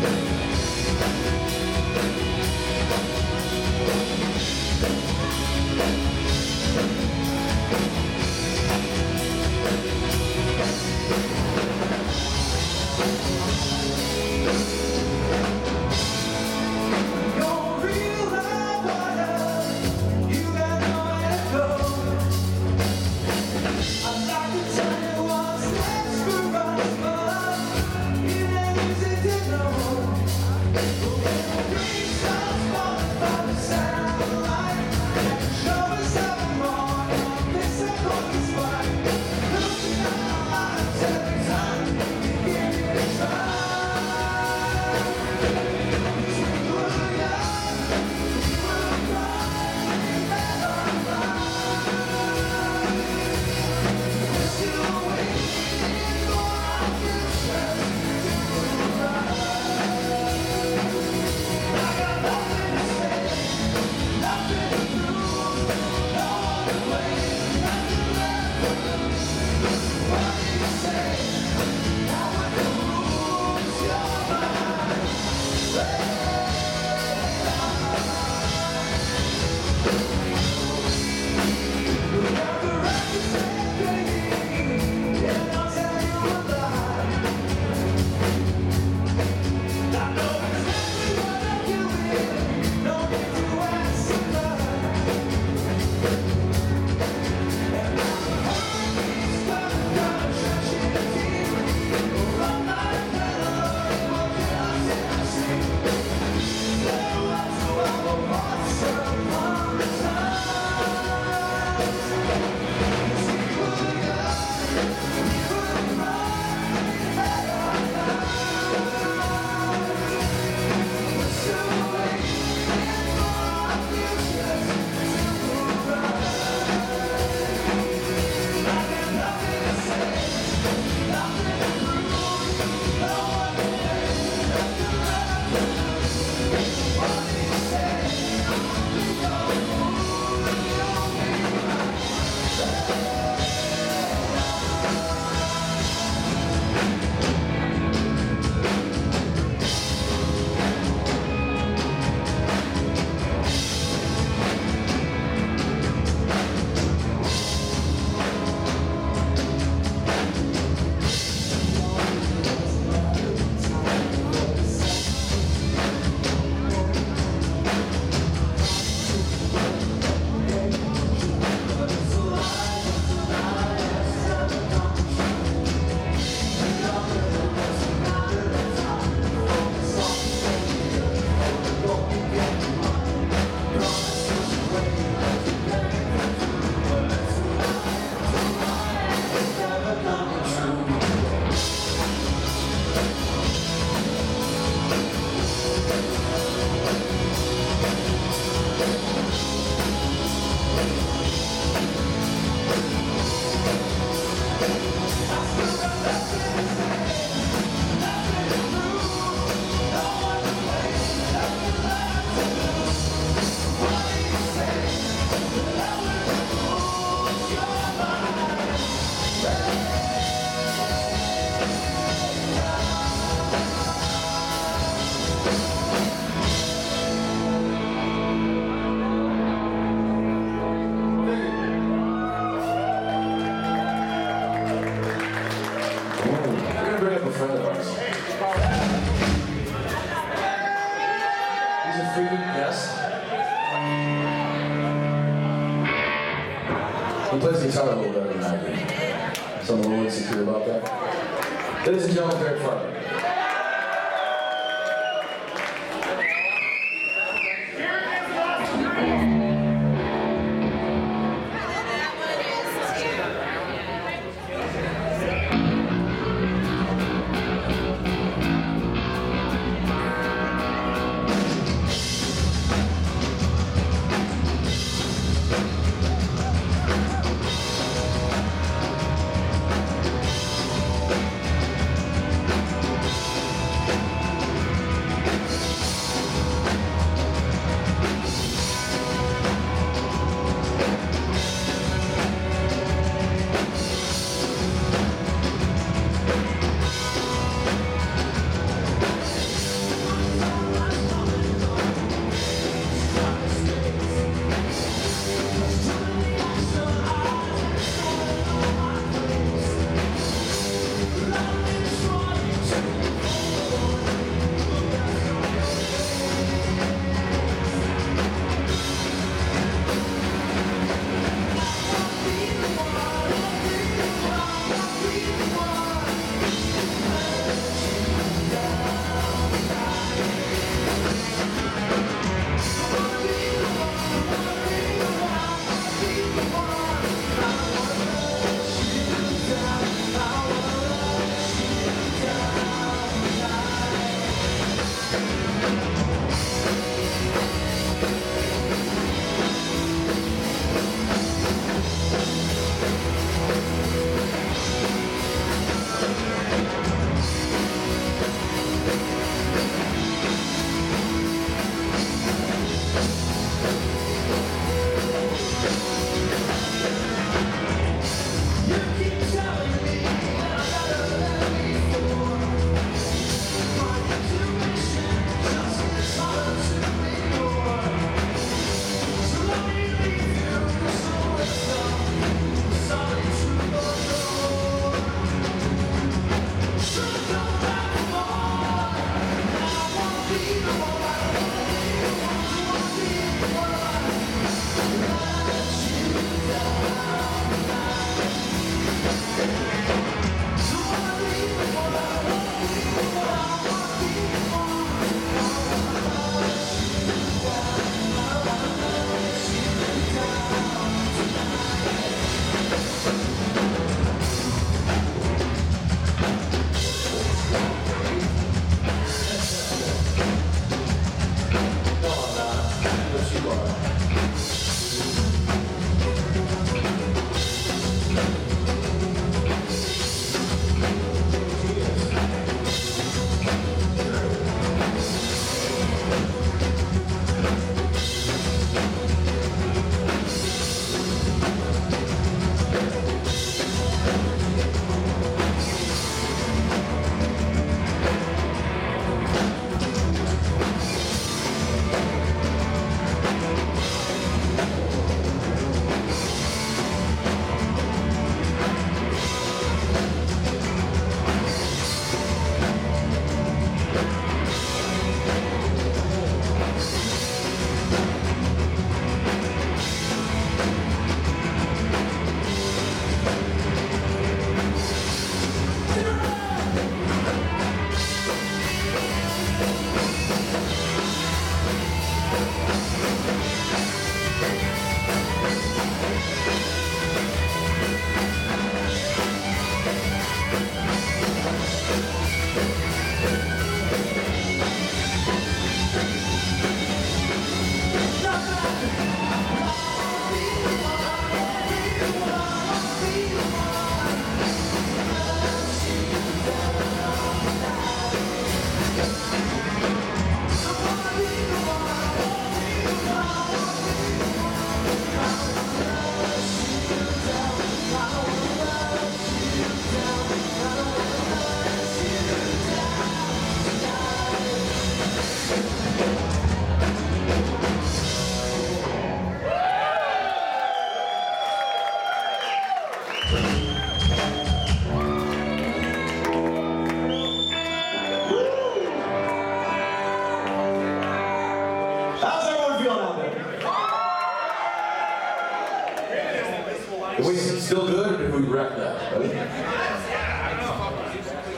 You're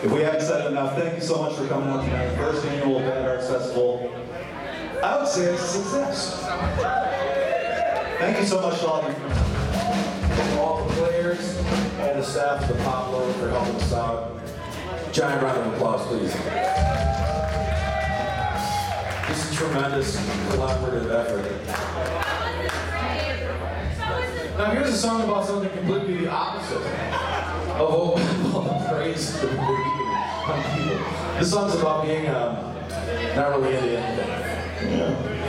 If we haven't said enough, thank you so much for coming out tonight. First annual Bad Arts Festival. I would say it's a success. Thank you so much to all you. All the players, all the staff, the Pablo for helping us out. Giant round of applause, please. This is tremendous collaborative effort. Now here's a song about something completely the opposite of the praise on people. This song's about being not really into anything. Song's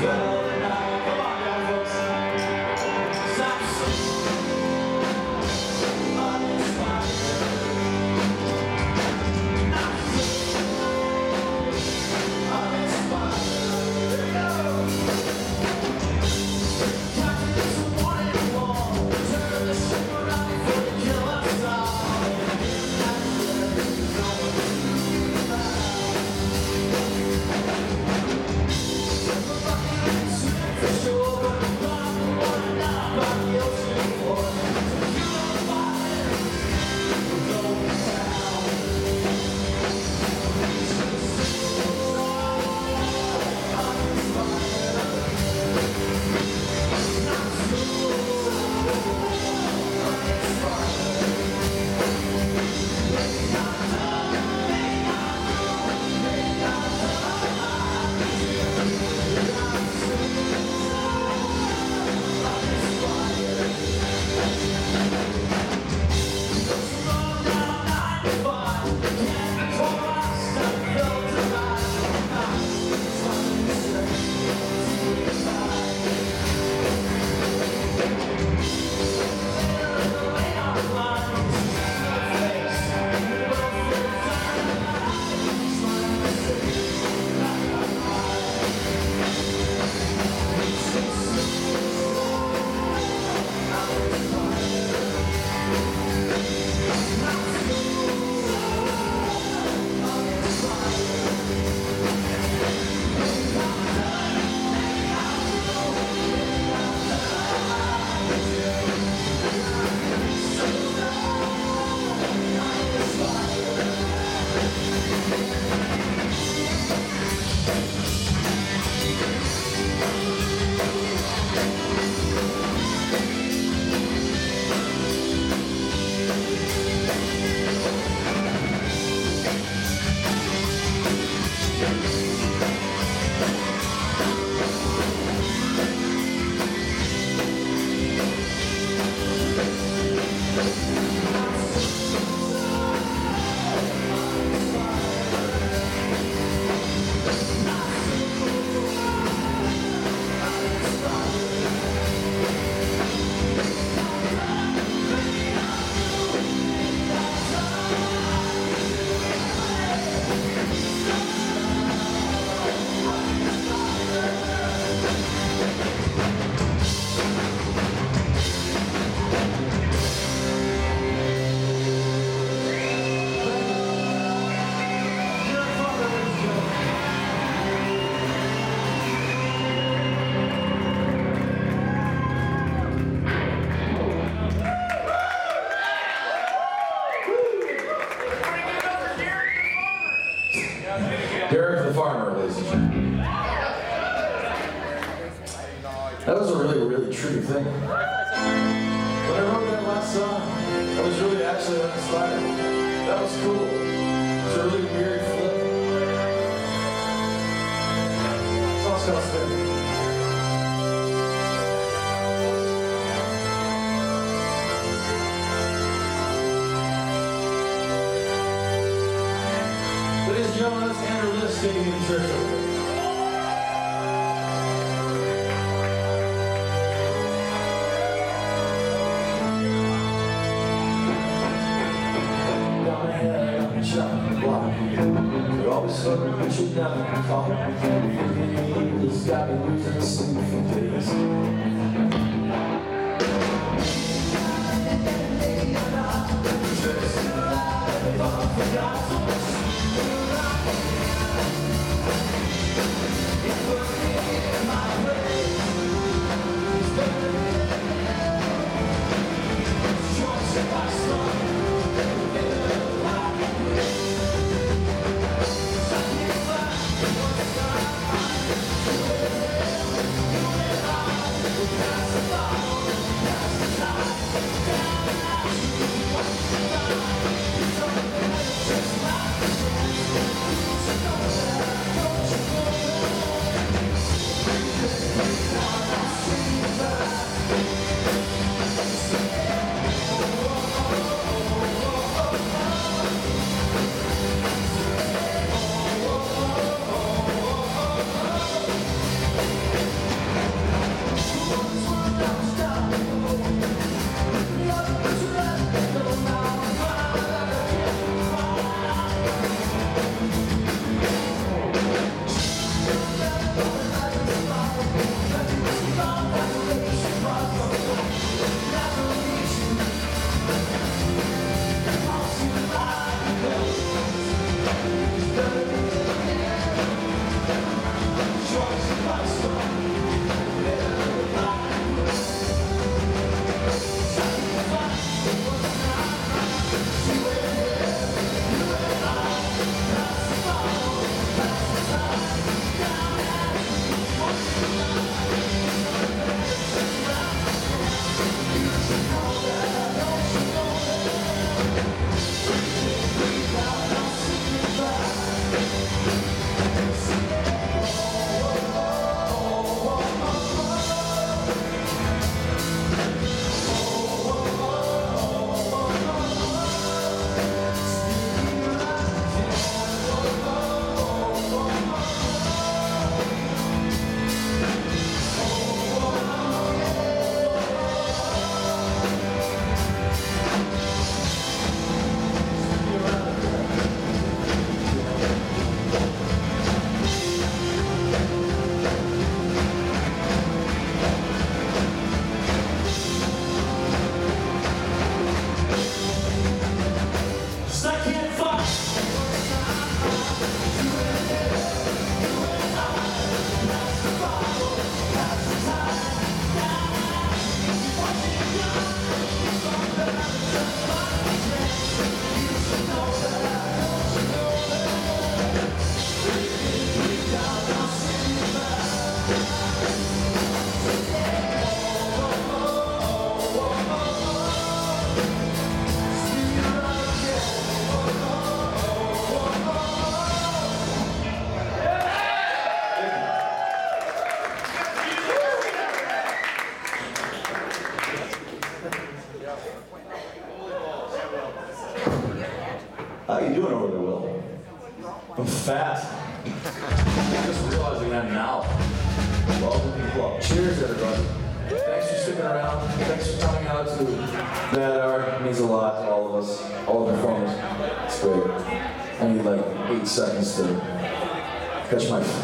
sleeps Justin. Ladies and gentlemen, let's enter this church. You're always so rich and never fall has got me losing sleep for days. much money.